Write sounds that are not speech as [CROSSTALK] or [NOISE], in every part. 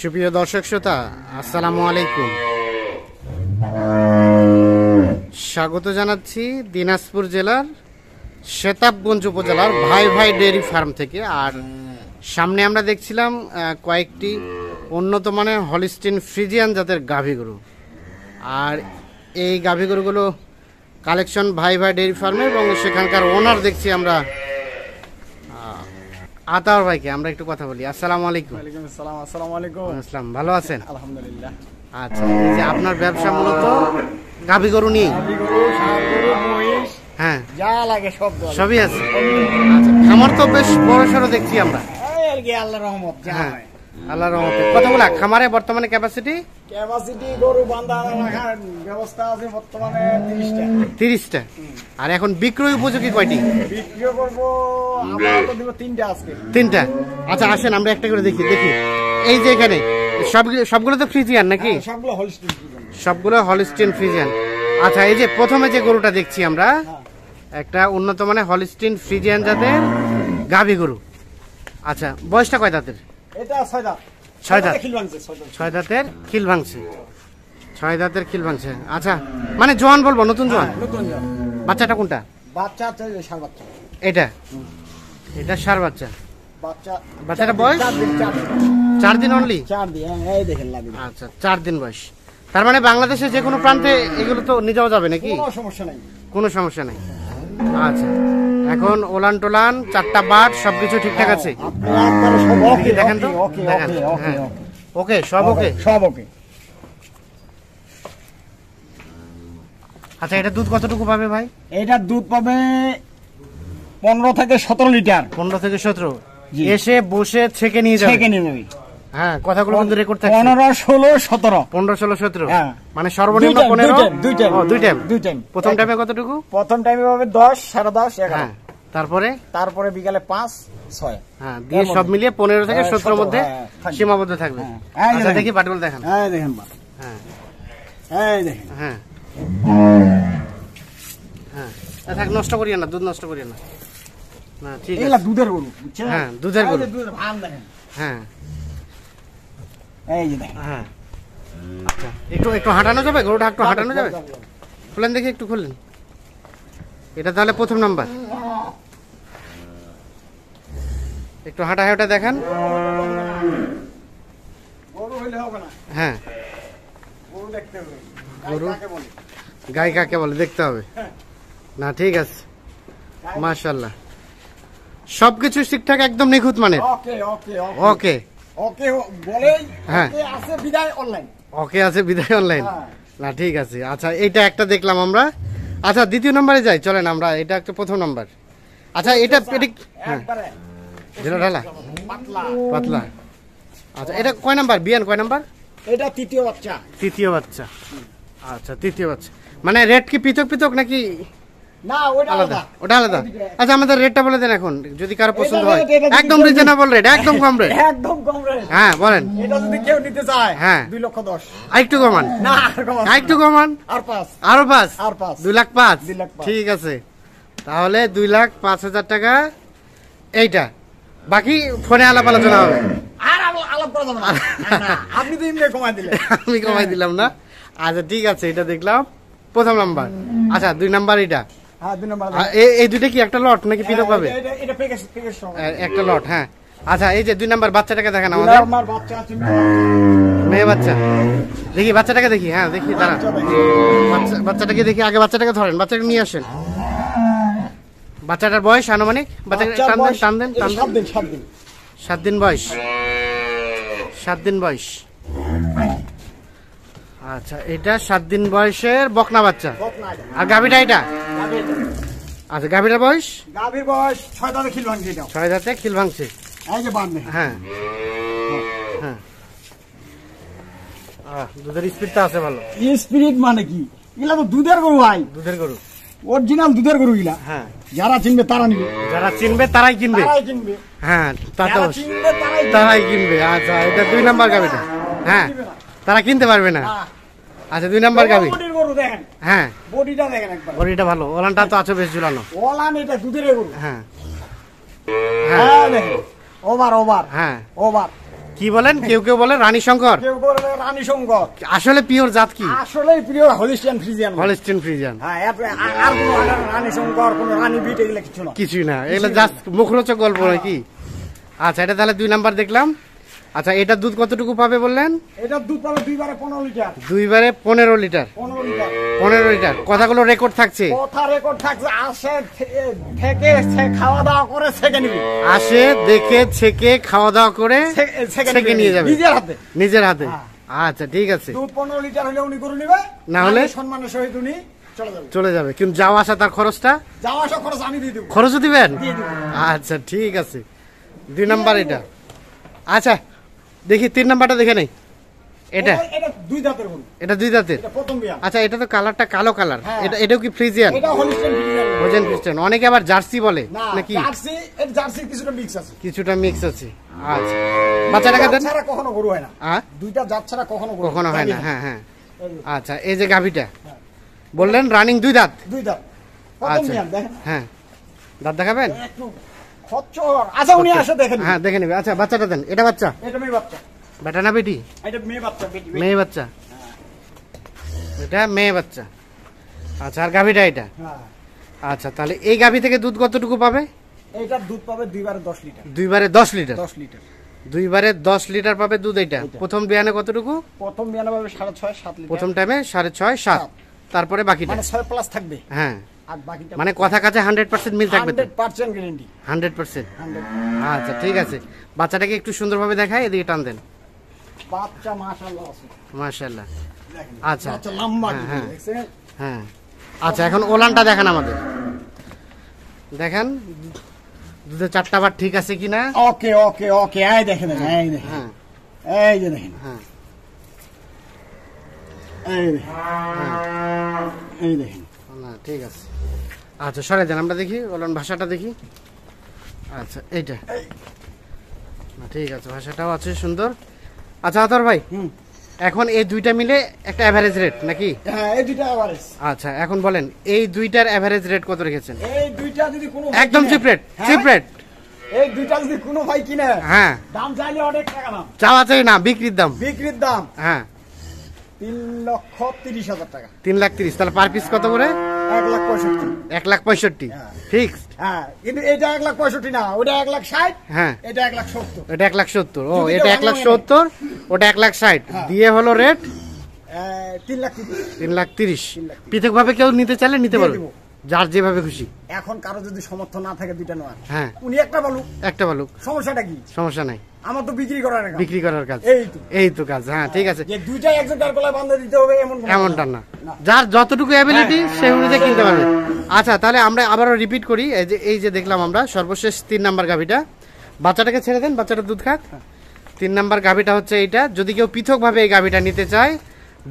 সুপ্রিয় দর্শক শ্রোতা, আসসালামু আলাইকুম। স্বাগত জানাচ্ছি দিনাজপুর জেলার শেতাবগঞ্জ উপজেলার ভাই ভাই ডেয়ারি ফার্ম থেকে। আর সামনে আমরা দেখছিলাম কয়েকটি উন্নত মানের হলিস্টিন ফ্রিজিয়ান জাতের গাভী গরু। আর এই গাভী গরুগুলো কালেকশন ভাই ভাই ডেয়ারি ফার্মে এবং সেখানকার ওনার দেখছি আমরা আতার ভাইকে আমরা একটু কথা বলি। আসসালামু আলাইকুম। ওয়ালাইকুম আসসালাম আসসালামু আলাইকুম। আসসালাম ভালো আছেন? আলহামদুলিল্লাহ। আচ্ছা এই যে আপনার ব্যবসা মূলত গাভী গরু নিয়ে? হ্যাঁ। যা লাগে সব সবই আছে। আচ্ছা খামার তো বেশ বড় সড়ো দেখছি আমরা। এই আর কি আল্লাহর রহমত যা হ্যাঁ। আল্লাহর রহমতে। কতগুলা খামারে বর্তমানে ক্যাপাসিটি ক্যাপাসিটি গরু বান্ধা রাখার ব্যবস্থা আছে বর্তমানে তিরিশটা। তিরিশটা। আর এখন বিক্রয় উপযোগী কয়টি? বিক্রি করব আমরা তো দিব তিনটা আজকে। তিনটা। আচ্ছা আসেন আমরা একটা করে দেখি দেখি। এই যে এখানে সবগুলো সবগুলো তো ফ্রিজিয়ান নাকি? হ্যাঁ, সবগুলো হলিস্টিন সবগুলো হলিস্টিন ফ্রিজিয়ান। আচ্ছা এই যে প্রথমে যে গরুটা দেখছি আমরা একটা উন্নত মানের হলিস্টিন ফ্রিজিয়ান জাতের গাভী গরু। আচ্ছা বয়সটা কয় দাঁতের? এটা ছয় দাঁত ছয় দাঁত। খিল ভাঙছে ছয় দাঁতের খিল ভাঙছে। ছয় দাঁতের খিল ভাঙছে। আচ্ছা মানে জোয়ান বলব নতুন জোয়ান? বাচ্চাটা কোনটা? বাচ্চা যে বাচ্চা। এটা? এটা সার বাচ্চা। বাচ্চা বাচ্চাটা বয়স? চার দিন অনলি চার দিন হ্যাঁ, এই দেখেন আচ্ছা চার দিন বয়স। তার মানে বাংলাদেশে যে কোনো প্রান্তে এগুলো তো নিয়ে যাওয়া যাবে নাকি? কোনো সমস্যা নাই। কোনো সমস্যা নেই। আচ্ছা। এখন ওলান টোলান চারটা বাট সবকিছু ঠিকঠাক আছে? দেখেন তো? ওকে সব ওকে? সব ওকে আচ্ছা এটা দুধ কতটুকু পাবে ভাই? এটার দুধ পাবে পনেরো থেকে সতেরো লিটার। পনেরো থেকে সতেরো। এসে বসে ছেকে নিয়ে যাবে? থেকে নিয়ে যাবে। হ্যাঁ কথাগুলো কিন্তু রেকর্ড থাকছে। পনেরো ষোলো সতেরো। পনেরো ষোলো সতেরো? হ্যাঁ। মানে সর্বনিম্ন পনেরো? দুই time, দুই টাইম দুই টাইম প্রথম টাইমে কতটুকু? প্রথম টাইমে পাবে দশ সাড়ে দশ এগারো। হ্যাঁ। তারপরে? তারপরে বিকালে পাঁচ ছয়। হ্যাঁ দিয়ে সব মিলিয়ে পনেরো থেকে হ্যাঁ, সতেরোর মধ্যে হ্যাঁ, সীমাবদ্ধ থাকবে। হ্যাঁ। আচ্ছা দেখি বাটগুলো দেখান। হ্যাঁ দেখেন হ্যাঁ। হ্যাঁ তা থাক নষ্ট করিও না দুধ নষ্ট করিও না। না ঠিক আছে। দুধের গরু হ্যাঁ, দুধের গরু। হ্যাঁ। এই যে দেখেন। হ্যাঁ। আচ্ছা। একটু একটু হাঁটানো যাবে? গরুটা একটু হাঁটানো যাবে? খুলেন দেখি একটু খুললেন এটা তাহলে প্রথম নাম্বার। একটু হাঁটা হাঁটা দেখান। হ্যাঁ। গরু? গাই কাকে বলে? দেখতে হবে। না ঠিক আছে। মাশাল্লাহ সবকিছু ঠিকঠাক একদম নিখুঁত মানে ওকে ওকে ওকে বলেই হ্যাঁ। ওকে আছে বিদায় অনলাইন ওকে আছে বিদায় অনলাইন হ্যাঁ। না ঠিক আছে। আচ্ছা এইটা একটা দেখলাম আমরা। আচ্ছা দ্বিতীয় নম্বরে যাই। চলেন আমরা এটা একটা প্রথম নাম্বার। আচ্ছা এটা এটি- হ্যাঁ। ঢালা। পাতলা। পাতলা। আচ্ছা এটা কয় নাম্বার? বিয়ান কয় নাম্বার? এটা তৃতীয় বাচ্চা। তৃতীয় বাচ্চা। আচ্ছা তৃতীয় বাচ্চা। মানে রেট কি পৃথক পৃথক নাকি না ওটা আলাদা। ওটা আলাদা। আচ্ছা আমাদের রেটটা বলে দেন এখন যদি কারও পছন্দ হয়। একদম রিজনেবল রেট একদম কম রেট [LAUGHS] একদম কম রেট হ্যাঁ বলেন। এটা যদি কেউ নিতে চায় হ্যাঁ। দুই লক্ষ দশ। আরেকটু কমান। না আর আরেকটু কমান। আর পাঁচ। আরও পাঁচ? আর দুই লাখ দুই। ঠিক আছে। তাহলে দুই লাখ পাঁচ হাজার টাকা এইটা। বাকি ফোনে আলাপ আলোচনা হবে। আর আলাপ করা যাবে না। না, আপনি তো এমনি কমাই দিলেন। [LAUGHS] আমি কমাই দিলাম না। আচ্ছা ঠিক আছে এটা দেখলাম। প্রথম নাম্বার। আচ্ছা দুই নাম্বার এটা হ্যাঁ এই দুইটা কি একটা লট নাকি পৃথক পাবে। একটা লট হ্যাঁ। আচ্ছা এই যে দুই নাম্বার বাচ্চাটাকে দেখান আমাদের। মেয়ে বাচ্চা। দেখি বাচ্চাটাকে দেখি হ্যাঁ দেখি দাঁড়া বাচ্চা- বাচ্চাটাকে দেখি আগে বাচ্চাটাকে ধরেন বাচ্চাটাকে নিয়ে আসেন। বাচ্চাটার বয়স আনুমানিক? বাচ্চাকে টান দেন টান দেন টান দেন। সাত দিন বয়স। সাত দিন বয়স। আচ্ছা এটা সাত দিন বয়সের বকনা বাচ্চা। আর গাভিটা এটা? আচ্ছা গাভিটার বয়স? গাভীর বয়স ছয় দাঁতে খিল ভাঙছে ছয় দাঁতে খিল ভাঙছে? এই যে বাঁধবে হ্যাঁ। হ্যাঁ। দুধের স্পিডটা আছে ভালো। স্পিরিট মানে কি? এগুলা তো দুধের গরু ভাই। দুধের গরু। অরিজিনাল দুধের গরু গিলা হ্যাঁ। যারা চিনবে তারা নিবে। যারা চিনবে তারাই কিনবে। তারাই কিনবে। হ্যাঁ তা তো তারাই কিনবে। তারাই কিনবে। আচ্ছা এটা দুই নাম্বার গাভিটা। হ্যাঁ তারা কিনতে পারবে না। হ্যাঁ। আচ্ছা দুই নাম্বার বডির গরু দেখেন? হ্যাঁ। বডিটা দেখেন একবার। বড়িটা ভালো। ওলানটা তো আছে বেশ ঝুলানো। ওলান এটা দুধের গরু। হ্যাঁ। হ্যাঁ হ্যাঁ। দেখেন। Over over. হ্যাঁ। ওভার। কি বলেন? কেউ কেউ বলে রানী শঙ্কর। কেউ বলে রানী শঙ্কর। আসলে পিওর জাত কি? আসলেই প্রিয় হলিস্টিয়ান ফ্রিজিয়ান। Holstein Friesian. হ্যাঁ আর কোনো রানী শঙ্কর কোনো রানী বিট এগুলো কিছু না। কিছুই না। এগুলো জাস্ট মুখরোচক গল্প নাকি আচ্ছা এটা তাহলে দুই নাম্বার দেখলাম। আচ্ছা এটা দুধ কতটুকু পাবে বললেন? এটা দুধ পাবে দুইবারে পনেরো লিটার। দুইবারে পনেরো লিটার। পনেরো লিটার। পনেরো লিটার। কথাগুলো রেকর্ড থাকছে। কথা রেকর্ড থাকছে। আসে থেকে সে- খাওয়া দাওয়া করে সেকে নিবি। আসে দেখে ছেকে খাওয়া দাওয়া করে ছেকে নিয়ে যাবে। নিজের হাতে। নিজের হাতে। হ্যাঁ। আচ্ছা ঠিক আছে। দুধ পনেরো লিটার হলে উনি করে নিবে। না হলে? সম্মানের সহিত উনি চলে যাবে। কিন্তু যাওয়া আসা তার খরচটা? যাওয়া আসা খরচ আমি দিয়ে দেবো। খরচও দিবেন? আচ্ছা ঠিক আছে। দুই নাম্বার এটা। আচ্ছা দেখি তিন নাম্বারটা দেখে নেই। এটা? দুই দাঁতের এটা দুই দাঁতের? এটা প্রথম বিয়ান আচ্ছা এটা তো কালারটা কালো কালার। হ্যাঁ। এটা এটাও কি ফ্রিজিয়ান? খ্রিস্টান অনেকে আবার জার্সি বলে নাকি? জার্সি কিছুটা মিক্স আছে। কিছুটা মিক্স আছে। আচ্ছা। বাচ্চাটাকে দেন। ছাড়া কখনো গরু হয় না। দুইটা জাত ছাড়া কখনো গরু কখনো হয় না হ্যাঁ হ্যাঁ। আচ্ছা এই যে গাভিটা। বললেন রানিং দুই দাঁত? দুই দাঁত। প্রথম আচ্ছা। হ্যাঁ। দাঁত দেখাবেন? খচ্চর আচ্ছা উনি আসে দেখেন হ্যাঁ দেখে নেবে। আচ্ছা বাচ্চাটা দেন। এটা বাচ্চা? এটা মেয়ে বাচ্চা। বেটা না বেটি? এটা মেয়ে বাচ্চা বেটি। মেয়ে বাচ্চা? এটা মেয়ে বাচ্চা। আচ্ছা আর গাভিটা এটা? হ্যাঁ। আচ্ছা তাহলে এই গাভি থেকে দুধ কতটুকু পাবে? এইটার দুধ পাবে দুইবারে দশ লিটার। দুইবারে দশ লিটার? দশ লিটার। দুইবারে দশ লিটার পাবে দুধ এটা এইটা। প্রথম বিয়ানে কতটুকু? প্রথম বিয়ানে পাবে সাড়ে ছয় সাত লিটার। প্রথম টাইমে সাড়ে ছয় সাত। তারপরে বাকিটা। মানে ছয় প্লাস থাকবে। হ্যাঁ। আর বাকিটা মানে কথা কাছে হান্ড্রেড পার্সেন্ট মিল থাকবে তো? Hundred percent guarantee hundred percent আচ্ছা ঠিক আছে। বাচ্চাটাকে একটু সুন্দরভাবে দেখায় এদিকে টান দেন। বাচ্চা মাশাআল্লাহ আছে। মার্শাল্লাহ দেখেন আচ্ছা। লম্বা হ্যাঁ, হ্যাঁ। দেখছেন? হ্যাঁ। আচ্ছা এখন ওলানটা দেখান আমাদের। দেখেন দুধের চারটা বার ঠিক আছে কিনা? ওকে ওকে ওকে এই দেখেন এই দেখেন। হ্যাঁ। এই যে দেখেন। হ্যাঁ। এই দেখেন। এই দেখেন। না ঠিক আছে। আচ্ছা সরে দেন আমরা দেখি ওলান ভাষাটা দেখি। আচ্ছা এইটা। না ঠিক আছে ভাষাটাও আছে সুন্দর। আচ্ছা আতর ভাই এখন এই দুইটা মিলে একটা অ্যাভারেজ রেট নাকি? হ্যাঁ এই দুইটা আচ্ছা এখন বলেন এই দুইটার অ্যাভারেজ রেট কত রেখেছেন? এই দুইটা যদি কোনো একদম চিপ রেট? চিপ রেট এই দুইটা যদি কোনো ভাই কিনে হ্যাঁ। দাম চাইলে অনেক টাকা দাম। চাওয়া চাই না বিক্রির দাম। বিক্রির দাম। হ্যাঁ। তিন লক্ষ তিরিশ হাজার টাকা। তিন লাখ তিরিশ। তাহলে পার পিস কত করে? এক লাখ পঁয়ষট্টি। এক লাখ পঁয়ষট্টি। হ্যাঁ। ফিক্সড হ্যাঁ কিন্তু এটা এক লাখ পঁয়ষট্টি না ওটা এক লাখ ষাট হ্যাঁ। এটা এক লাখ সত্তর। এটা এক লাখ সত্তর। ও এটা এক লাখ সত্তর ওটা এক লাখ ষাট। হ্যাঁ। দিয়ে হলো রেট তিন লাখ তিরিশ। তিন লাখ তিরিশ। পৃথকভাবে পৃথক ভাবে কেউ নিতে চাইলে নিতে পারবে। যার যেভাবে খুশি। এখন কারও যদি সমর্থ না থাকে দুইটা নেওয়ার হ্যাঁ। উনি একটা বলুক। একটা বালুক। সমস্যাটা কি? সমস্যা নাই। আমার তো বিক্রি করার। বিক্রি করার কাজ। এই তো। এই তো কাজ হ্যাঁ ঠিক আছে। যে দুইটাই একজন তার গলায় বান্ধা দিতে হবে এমন এমনটা না। যার যতটুকু অ্যাবিলিটি হ্যাঁ। সেই অনুযায়ী কিনতে পারবে। আচ্ছা তাহলে আমরা আবারও রিপিট করি। এই যে এই যে দেখলাম আমরা সর্বশেষ তিন নাম্বার গাভিটা। বাচ্চাটাকে ছেড়ে দেন বাচ্চাটা দুধ খাক। তিন নাম্বার গাভিটা হচ্ছে এইটা। যদি কেউ পৃথকভাবে এই গাভিটা নিতে চায়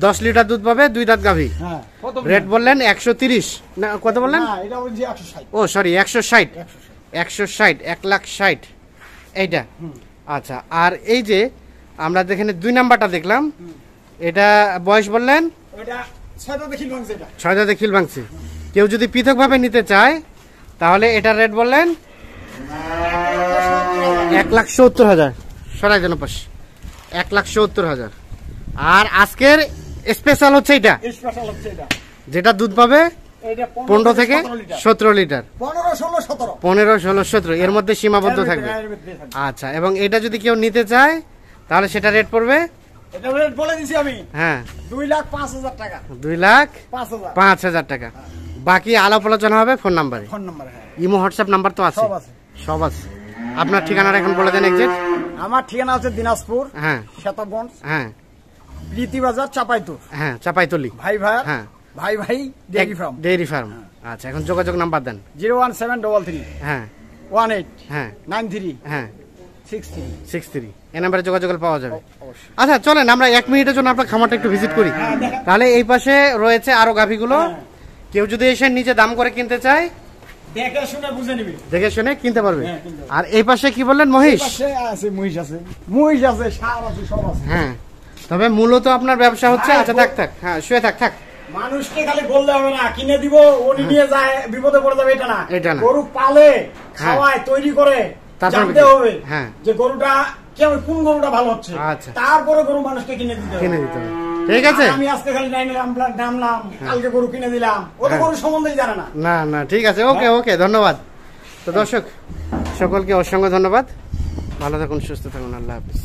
দশ লিটার দুধ পাবে দুই দাঁত গাভি। হ্যাঁ রেট বললেন একশো তিরিশ। না কত বললেন? ও সরি একশো ষাট। একশো ষাট। এক লাখ ষাট। এইটা? আচ্ছা আর এই যে আমরা যেখানে দুই নাম্বারটা দেখলাম এটা বয়স বললেন? ছয় দাঁতে খিল ভাঙছে কেউ যদি পৃথকভাবে নিতে চায় তাহলে এটার রেট বললেন? এক লাখ সত্তর হাজার। সরাই যেন পাশ এক লাখ সত্তর হাজার। আর আজকের স্পেশাল হচ্ছে এটা? স্পেশাল হচ্ছে এটা। যেটা দুধ পাবে? পনেরো থেকে সতেরো লিটার। পনেরো ষোলো সতেরো। এর মধ্যে সীমাবদ্ধ থাকবে। আচ্ছা এবং এটা যদি কেউ নিতে চায় তাহলে সেটা রেট পড়বে? এটা রেট বলে দিছি আমি। হ্যাঁ। দুই লাখ পাঁচ হাজার টাকা। টাকা। বাকি আলাপ আলোচনা হবে ফোন নাম্বারে। নাম্বার হ্যাঁ। ইমো হোয়াটসঅ্যাপ নাম্বার তো আছে। সব আছে। আপনার ঠিকানাটা এখন বলে দেন আমার ঠিকানা আছে দিনাজপুর হ্যাঁ। হ্যাঁ। প্রীতিবাজার চাপাইতুর হ্যাঁ চাপাইতলি। ভাই ভাই হ্যাঁ। ভাই ভাই ডেয়ারি ফার্ম ডেইরি ফার্ম আচ্ছা এখন যোগাযোগ নাম্বার দেন। Zero one seven double three. হ্যাঁ। One eight. হ্যাঁ। Nine three. হ্যাঁ। Six three. Six three. এ নাম্বারে যোগাযোগ পাওয়া যাবে। আচ্ছা চলেন আমরা এক মিনিটের জন্য আপনার খামারটা একটু ভিজিট করি। হ্যাঁ, তাহলে এই পাশে রয়েছে আরও গাভিগুলো। হ্যাঁ। কেউ যদি এসে নিজে দাম করে কিনতে চায় দেখে শুনে বুঝে নিবি। দেখে শুনে কিনতে পারবে। হ্যাঁ, কিনতে পারবে। আর এই পাশে কি বললেন মহিষ? মহিষ আছে। মহিষ আছে সার আছে সব আছে। হ্যাঁ। তবে মূলত আপনার ব্যবসা হচ্ছে হ্যাঁ, আচ্ছা থাক থাক হ্যাঁ শুয়ে থাক থাক। মানুষকে খালি বললে হবে না কিনে দিব উনি নিয়ে যায় বিপদে পড়ে যাবে এটা না। এটা না। গরু পালে খাওয়ায় তৈরি করে জানতে হবে হ্যাঁ। যে গরুটা কেউ কোন গরুটা ভালো হচ্ছে। আচ্ছা। তারপরে গরু মানুষকে কিনে দিতে কিনে দিতে হবে। ঠিক আছে? আমি আজকে খালি নাই নিলাম নামলাম কালকে গরু কিনে দিলাম। ও তো হ্যাঁ। গরু সম্বন্ধেই জানে না। না না ঠিক আছে ওকে ওকে ধন্যবাদ। তো দর্শক সকলকে অসংখ্য ধন্যবাদ। ভালো থাকুন সুস্থ থাকুন আল্লাহ হাফিজ।